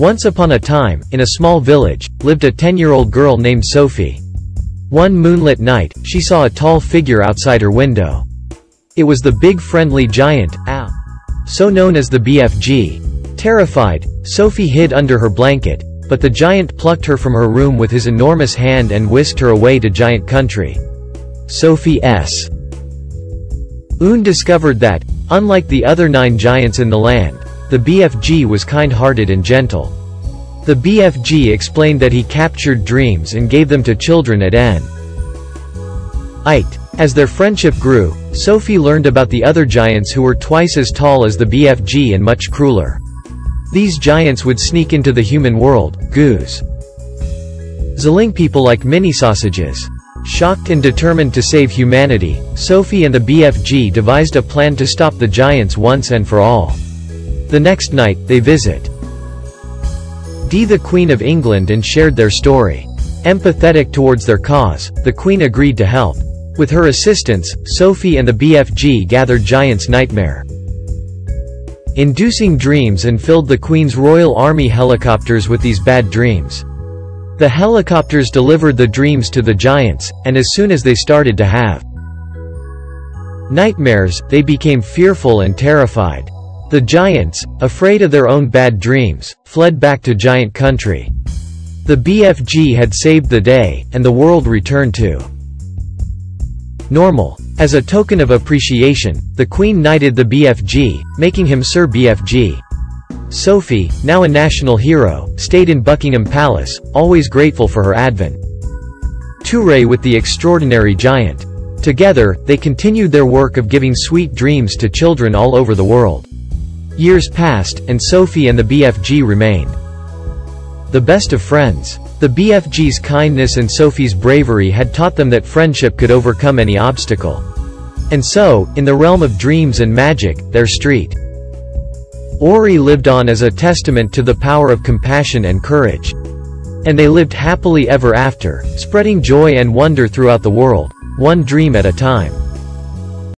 Once upon a time, in a small village, lived a 10-year-old girl named Sophie. One moonlit night, she saw a tall figure outside her window. It was the big friendly giant, Al. So known as the BFG. Terrified, Sophie hid under her blanket, but the giant plucked her from her room with his enormous hand and whisked her away to giant country. Sophie S. Un discovered that, unlike the other nine giants in the land, the BFG was kind-hearted and gentle. The BFG explained that he captured dreams and gave them to children at N. Ite. As their friendship grew, Sophie learned about the other giants who were twice as tall as the BFG and much crueler. These giants would sneak into the human world, goose. Zilling people like mini sausages. Shocked and determined to save humanity, Sophie and the BFG devised a plan to stop the giants once and for all. The next night, they visit Dee the Queen of England and shared their story. Empathetic towards their cause, the Queen agreed to help. With her assistance, Sophie and the BFG gathered Giant's Nightmare. Inducing dreams and filled the Queen's Royal Army helicopters with these bad dreams. The helicopters delivered the dreams to the Giants, and as soon as they started to have nightmares, they became fearful and terrified. The giants, afraid of their own bad dreams, fled back to giant country. The BFG had saved the day, and the world returned to normal. As a token of appreciation, the Queen knighted the BFG, making him Sir BFG. Sophie, now a national hero, stayed in Buckingham Palace, always grateful for her advent. Toure with the extraordinary giant. Together, they continued their work of giving sweet dreams to children all over the world. Years passed, and Sophie and the BFG remained the best of friends. The BFG's kindness and Sophie's bravery had taught them that friendship could overcome any obstacle. And so, in the realm of dreams and magic, their street Ori lived on as a testament to the power of compassion and courage. And they lived happily ever after, spreading joy and wonder throughout the world, one dream at a time.